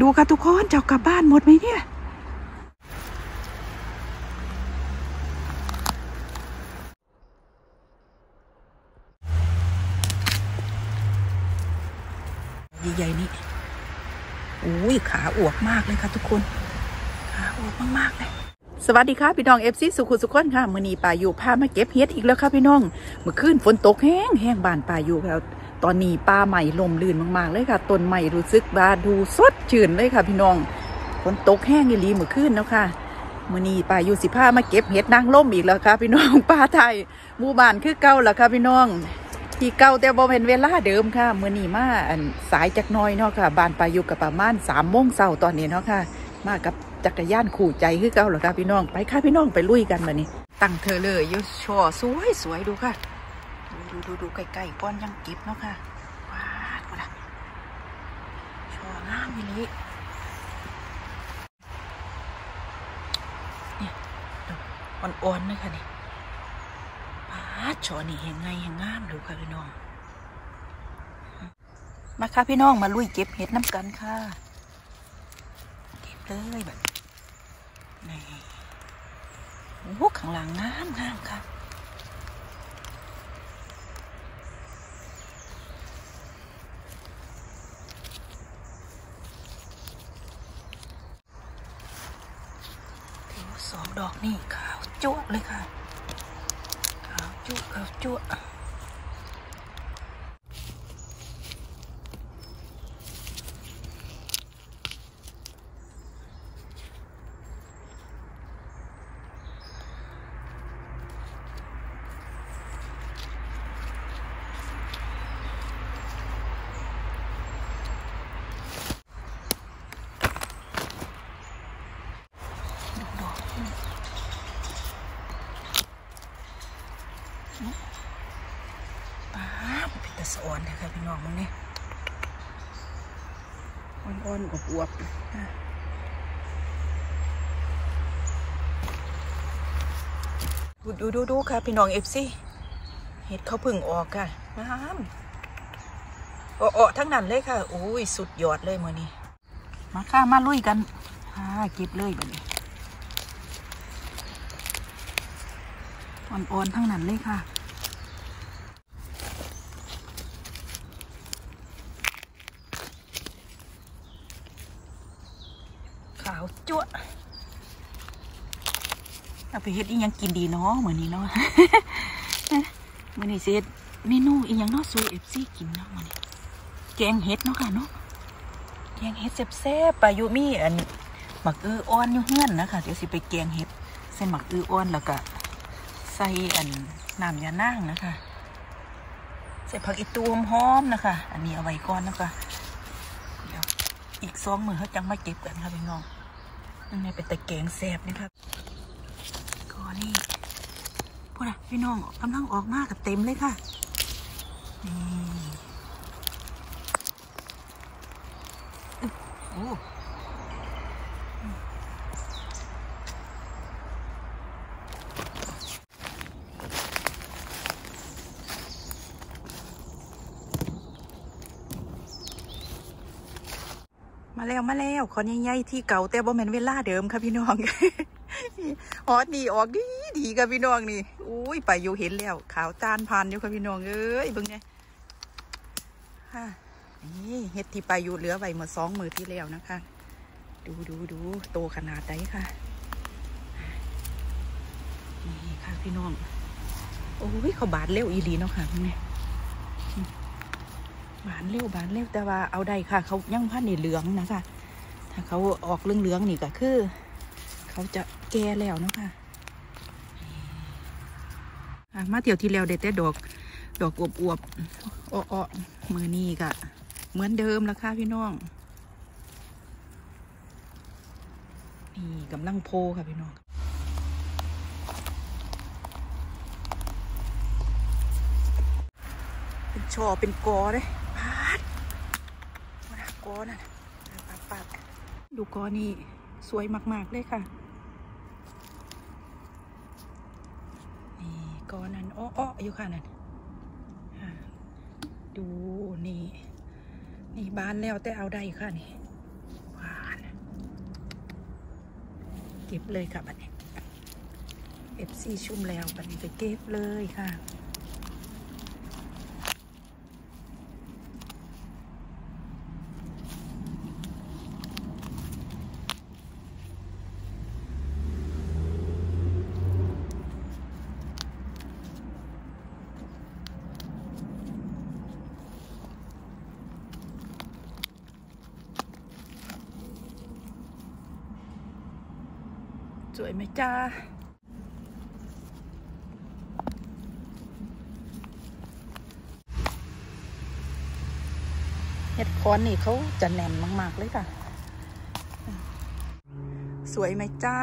ดูค่ะทุกคนจะกลับบ้านหมดไหมเนี่ยใหญ่ๆนี่อุ้ยขาอวบมากเลยค่ะทุกคน ขาอวบมากๆเลยสวัสดีค่ะพี่น้อง FC สุผู้สุคนค่ะมื้อนี้ปลายูพามาเก็บเห็ดอีกแล้วค่ะพี่น้องเมื่อคืนฝนตกแห้งแห้งบานป่าอยู่แล้ว ตอนนี้ป่าใหม่ลมลื่นมากๆเลยค่ะต้นใหม่รู้สึกบาดูสดชื่นเลยค่ะ พี่น้องฝนตกแห้งอีหลีเมื่อคืนแล้วค่ะมื่อนีป่าอยู่สิพามาเก็บเห็ดนางล่มอีกแล้วค่ะ พี่น้องป่าไทยหมู่บ้านคือเก่าแล้วค่ะพี่น้อง ที่เก่าแต่บ่เป็นเวลาเดิมค่ะมื้อนี้มาอันสายจักน้อยเนาะค่ะบ้านปลาอยู่กับประมาณ3โมงเช้าตอนนี้เนาะค่ะ มากับจักรยานขู่ใจคือเก่าเหรอค่ะพี่น้องไปค่ะพี่น้องไปลุยกันมานี่ตั้งเธอเลยอยู่ช่อสวยสวยดูค่ะ ดูดูดูใกล้ๆก้อนยังเก็บเนาะค่ะว้าวดูนะช่องามอีหลีเนี่ยดอกอ่อนๆเลยค่ะนี่ปาดช่อนี่เห็นไงเห็นงามดูค่ะพี่น้อง มาค่ะพี่น้องมาลุยเก็บเห็ดน้ำกันค่ะ เก็บเลยแบบนี่โอ้ข้างหลังงามงามค่ะ เดี๋ยวสองดอกนี่ ขาวจั่วะเลยค่ะ ขาวจั่วะขาวจั่วะดอกนี่ป้าบเป็นตะ สะออนนะคะพี่น้องมึงนี่อ่อนๆกับอวบดูดูดูดูค่ะ พี่น้องเอฟซีเห็ดเขาพึ่งออกค่ะงามออกๆทั้งนั้นเลยค่ะโอ้ยสุดยอดเลยมือนี้มาค่ะมาลุยกันอ่าเก็บเลยแบบนี้อ่อนๆทั้งนั้นเลยค่ะ ขาว จั่วเอาไปเฮ็ดอีหยังกินดีเนาะเหมือนนี้เนาะมื่อนี้เสร็จเมนูอีหยังเนาะสู่ FC กินเนาะมื้อนี้แกงเห็ดเนาะค่ะเนาะแกงเห็ดแซ่บๆปลายุมีอันหมักอืออ่อนอยู่เฮือนนะคะเดี๋ยวสิไปแกงเห็ดใส่หมักอืออ่อนแล้วก็ใส่อันน้ำยานางนะคะใส่ผักอีตูมหอมนะคะ อันนี้เอาไว้ก่อนนะคะเดี๋ยวอีกสองมือเขาจังมาเก็บกันค่ะพี่น้อง นั่นไงเป็นตะแกงแสบนะครับก็นี่พูดน่ะพี่น้องกำลังออกมากับเต็มเลยค่ะนี่โอ้ แล้วมาแล้วขอนใหญ่ๆที่เก่าแต่บ่แม่นเวลาเดิมค่ะพี่น้องฮอตดีออกดีดีค่ะพี่น้องนี่อุ้ยไปอยู่เห็นแล้ว ขาวจานพันอยู่ค่ะพี่น้องเอ้ยเบิ่งไงค่ะนี่เฮ็ดที่ไปอยู่เหลือไว้เมื่อสองมือที่แล้วนะคะ ดูดูดูโตขนาดไหนค่ะนี่ค่ะพี่น้องโอ้ยเขาบานเร็วอีหลีเนาะค่ะพวกนี้ บานเร็วบานเร็วแต่ว่าเอาได้ค่ะ เขายังพันนี่เหลืองนะคะ ถ้าเขาออกเหลืองๆนี่ก็คือ เขาจะแก่แล้วนะคะมาเที่ยวที่แล้วเด็ดแต่ดอกดอกอวบอวบๆอ้อๆมือนี่ก็เหมือนเดิมแล้วค่ะพี่น้องนี่กำลังโพค่ะพี่น้องเป็นช่อเป็นกอเลย อนะปักปักดูกอนี่สวยมาก ๆ เลยค่ะ นี่กอนั้นอ้อๆอยู่ค่ะนั่นดูนี่ นี่บ้านแล้วแต่เอาได้ค่ะนี่บานเก็บเลยค่ะบัดนี้เอฟซีชุ่มแล้วบัดนี้ไปเก็บเลยค่ะ สวยไหมจ้าเห็ดคอนนี่เขาจะแน่นมาก ๆ เลยค่ะ สวยไหมจ้า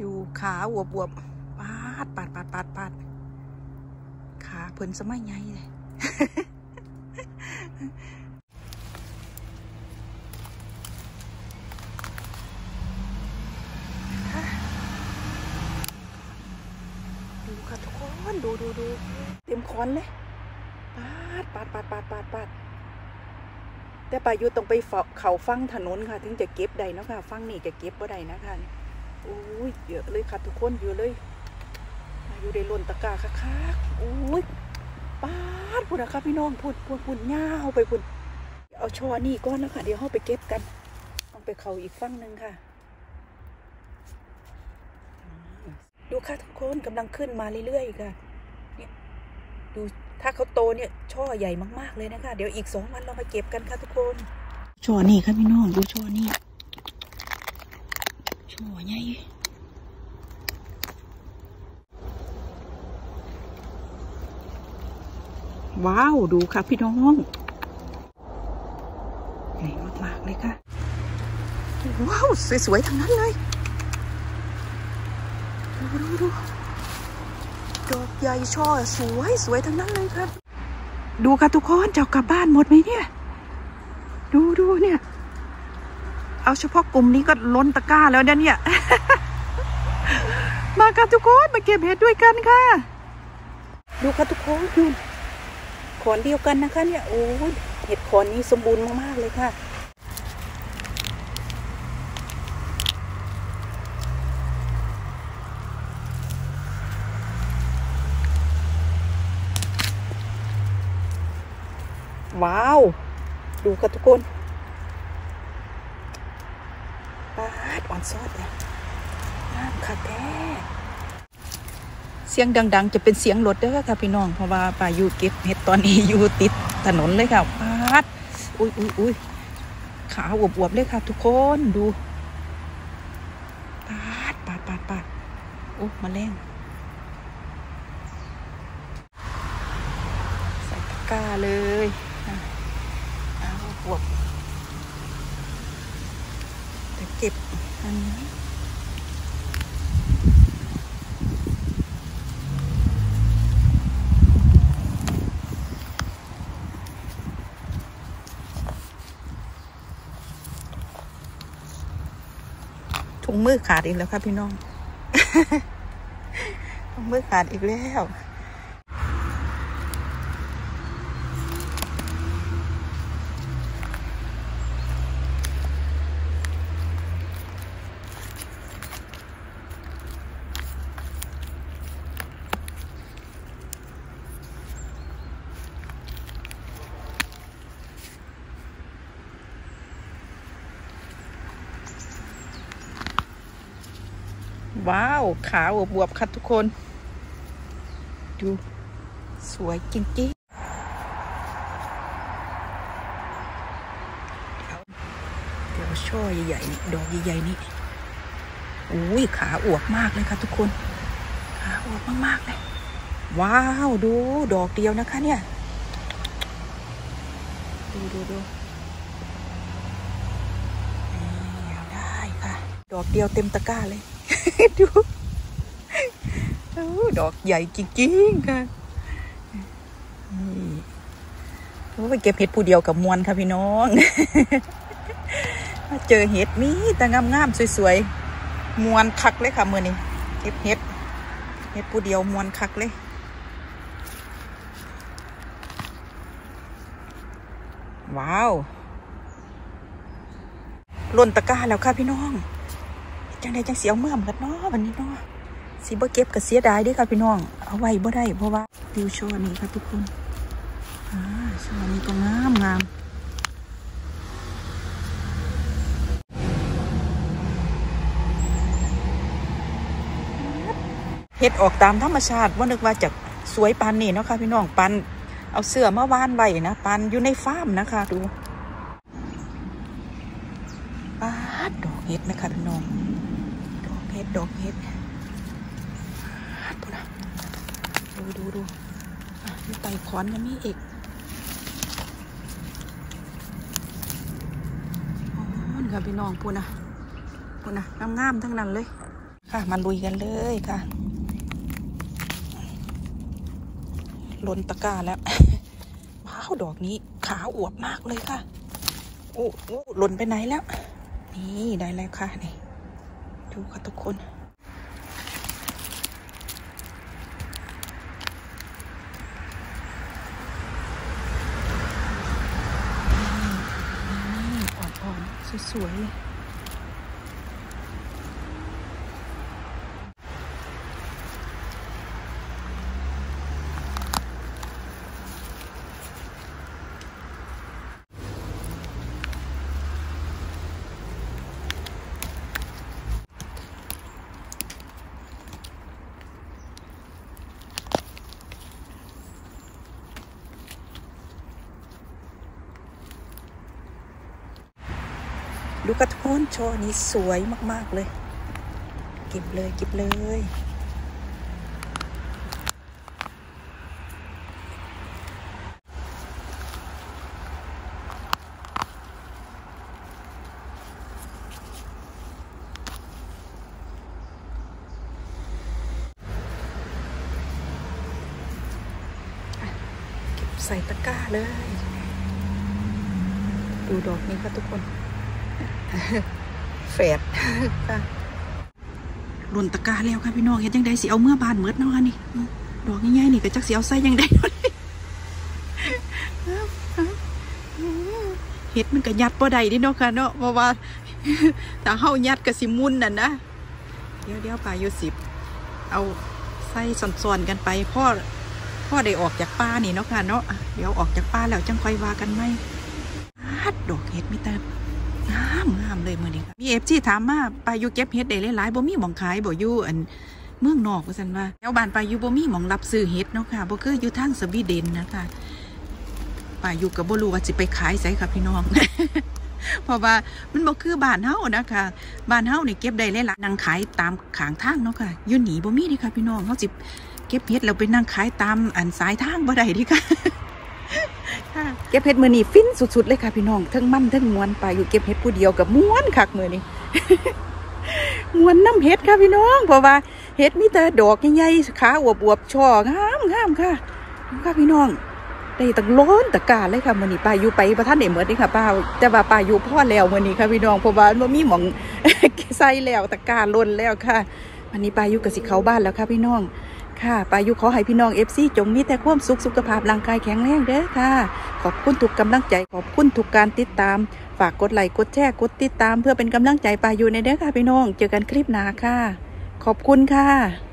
ดูขาอวบอวบปาดปาดปาดปาดปาดขาเพิ่นสมัยใหญ่เลย ดู ค่ะทุกคนดูดูดูเต็มคอนเลยปาดปาดปาดปาดปาดปาดแต่ปายุต้องไปเฝ้าเขาฟังถนนค่ะ ถึงจะเก็บได้เนาะค่ะฟังนี่จะเก็บบ่ได้นะคะโอ้ยเยอะเลยค่ะทุกคนเยอะเลยปายุได้ล่นตะกาคักๆโอ้ยปาดพุ่นนะคะพี่น้องพุ่นพุ่นพุ่นย่าไปพุ่นเอาชอนี่ก้อนนะคะเดี๋ยวเราไปเก็บกันต้องไปเขาอีกฟังหนึ่งค่ะ ดูค่ะทุกคนกำลังขึ้นมาเรื่อยๆค่ะเนี่ยดูถ้าเขาโตเนี่ยช่อใหญ่มากๆเลยนะคะ เดี๋ยวอีกสองวันเรามาเก็บกันค่ะทุกคนช่อนี่ค่ะพี่น้องดูช่อนี่ช่อใหญ่ว้าว ดูค่ะพี่น้องใหญ่มากๆเลยค่ะ ว้าว สวยๆทั้งนั้นเลย ดูดูดูดอกใหญ่ช่อสวยสวยทั้งนั้นเลยครับ ดูค่ะทุกคนจะเอากลับบ้านหมดไหมเนี่ย ดูดูเนี่ย เอาเฉพาะกลุ่มนี้ก็ล้นตะกร้าแล้วนะเนี่ย มาค่ะทุกคนมาเก็บเห็ดด้วยกันค่ะ ดูค่ะทุกคนดูขอนเดียวกันนะคะเนี่ยโอ้ยเห็ดขอนนี้สมบูรณ์มากๆเลยค่ะ ว้าว ดูค่ะทุกคนปาดอ่อนซอดเลยงามค่ะแท้เสียงดัง ๆ จะเป็นเสียงรถเด้อค่ะพี่น้องเพราะว่าป่าอยู่เก็บเห็ดตอนนี้อยู่ติดถนนเลยค่ะปาดอุ้ยอุ้ยอุ้ยขาอวบๆเลยค่ะ ทุกคนดูปาดปาดปาดปาดโอ้มาแรงใส่ตะกร้าเลย อะเอาอวบแต่เก็บอันนี้ถุงมือขาดอีกแล้วค่ะพี่น้องถุงมือขาดอีกแล้ว ว้าว ขาอวบๆค่ะทุกคน ดู สวยจริงๆเดี๋ยวช่อใหญ่ๆนี่ดอกใหญ่ๆนี่อุ้ยขาอวบมากเลยค่ะทุกคน ขาอวบมากๆเลยว้าว ดูดอกเดียวนะคะเนี่ย ดูดูดูได้ค่ะดอกเดียวเต็มตะกร้าเลย ดูดอกใหญ่จริงๆค่ะนี่โอ้ไปเก็บเห็ดผู้เดียวกับมวลค่ะพี่น้องมาเจอเห็ดมี่แต่งามๆสวยๆมวนคักเลยค่ะมือนี้เก็บเห็ดเห็ดผู้เดียวมวนคักเลยว้าวล่นตะกร้าแล้วค่ะพี่น้อง จังไดจังเสียวเมื่อมกันเนาะวันนี้เนาะสิบ่เก็บก็เสียดายด้อค่ะพี่น้อง เอาไว้บ่ได้เพราะว่าวิวโชว์นี้ค่ะทุกคนอ่าโชว์นี้ก็งามงามเฮ็ดออกตามธรรมชาติว่านึกว่าจะสวยปานนี้เนาะค่ะพี่น้องปันเอาเสื้อมาวานไว้นะปันอยู่ในฟาร์มนะคะดูปาดดอกเห็ดไหมคะพี่น้อง ดอกเห็ดดอกเห็ดดพุ่นะดูดูดูอะมีไต่ขอนก็มีอีกอ๋อนี่ค่ะพี่น้องพูนะพูนะงามๆทั้งนั้นเลย ค่ะมาลุยกันเลยค่ะลนตะกร้าแล้ว ว้าวดอกนี้ขาอวบมากเลยค่ะ โอ้โอ้หล่นไปไหนแล้ว นี่ได้แล้วค่ะนี่ ดูค่ะทุกคนนี่อ่อนๆสวยๆเลย ดูกระทุนโชว์นี้สวยมากๆเลย เก็บเลยเก็บเลยเก็บใส่ตะกร้าเลย ดูดอกนี้ค่ะทุกคน แฝดหล่นตะกาแล้วค่ะพี่น้องเห็นยังไดสิเอาเมื่อบานเมิดเนาะค่ะนี่ดอกง่ายๆนี่ก็จักสิเอาใส่ยังไดเนาะนี่เห็ดมันก็ยัดบ่ได้ดิเนาะค่ะเนาะเพราะว่าถ้าเฮายัดก็สิมุนน่ะนะเดี๋ยวเดี๋ยวปลาอยู่สิบเอาใส่ส่อนๆกันไปพ่อพ่อได้ออกจากป่านี่เนาะค่ะเนาะเดี๋ยวออกจากป่าแล้วจังค่อยว่ากันไหมดดอกเห็ดมีแต่ งามงามเลยมื้อนี้ค่ะมี FC ถามมาปลายูเก็บเห็ดได้หลายๆบ่มีหม่องขายบ่อยู่อันเมืองนอกว่าซั่นว่าแถวบ้านปลายูบ่มีหม่องรับซื้อเห็ดเนาะค่ะบ่คืออยู่ทางสวีเดนนะคะปลายูก็บ่รู้ว่าสิไปขายไสค่ะพี่น้องเพราะว่ามันบ่คือบ้านเฮานะคะบ้านเฮานี่เก็บได้หลายๆนั่งขายตามขางทางเนาะค่ะอยู่หนีบ่มีดิค่ะพี่น้องเฮาสิเก็บเห็ดแล้วไปนั่งขายตามอันสายทางบ่ได้ดิค่ะ เก็บเห็ดมือนี่ฟินสุดๆเลยค่ะพี่น้องทั้งมันทั้งมวนไปอยู่เก็บเห็ดผู้เดียวกับม้วนคักมือนี่มวนน้ำเห็ดค่ะพี่น้อง เพราะว่าเห็ดมีแต่ดอกใหญ่ๆขาอวบๆช่องามงามค่ะค่ะพี่น้องได้ตั้งล้นตะกร้าเลยค่ะมือนี่ปลาอยู่ไปประท่านไหนเหมือนนี่ค่ะป้าแต่ว่าปลาอยู่พ่อแล้วมือนี่ค่ะพี่น้องเพราะว่ามันมีหม่องใส่แล้วตะกร้าล้นแล้วค่ะวันนี้ปลาอยู่กับสิเขาบ้านแล้วค่ะพี่น้อง ค่ะปลายูขอให้พี่น้อง FC จงมีแต่ความสุขสุขภาพร่างกายแข็งแรงเด้อค่ะ ขอบคุณทุกกำลังใจขอบคุณทุกการติดตาม ฝากกดไลค์กดแชร์กดติดตาม เพื่อเป็นกำลังใจปลายูแน่เด้อค่ะพี่น้อง เจอกันคลิปหน้าค่ะ ขอบคุณค่ะ